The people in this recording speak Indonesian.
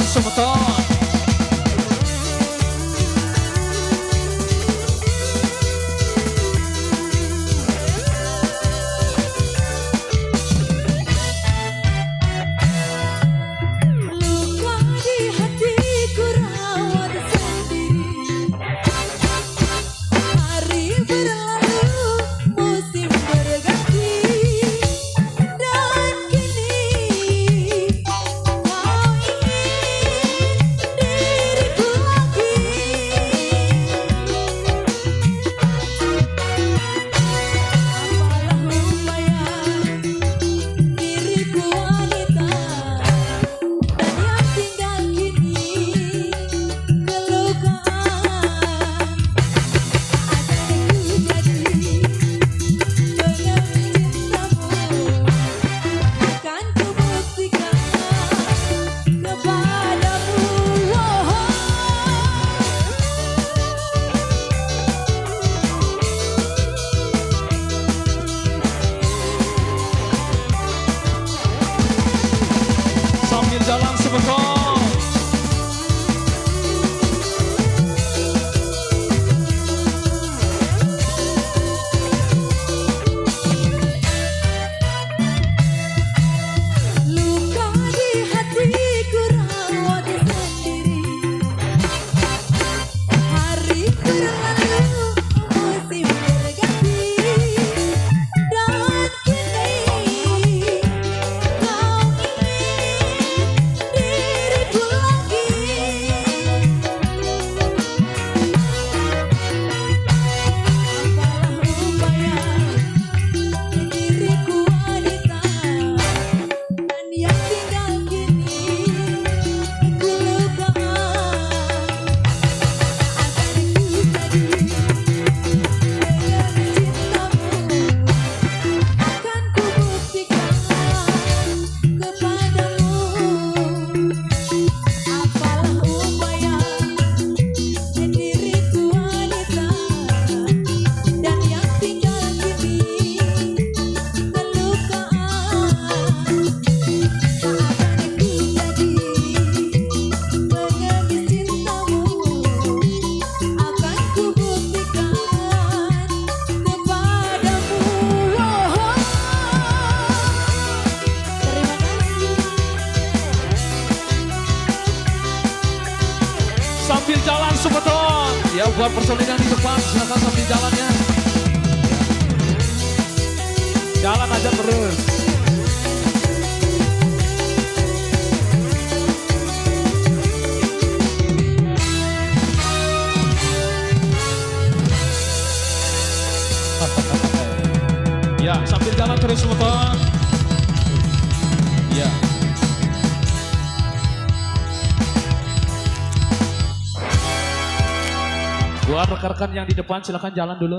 の足元 Tam bir dalan sıvı sambil jalan sebetul. Ya buat persalinan di depan silakan sambil jalan ya. Jalan aja terus. ya sambil jalan terus sebetul. Buat rekan-rekan yang di depan silahkan jalan dulu.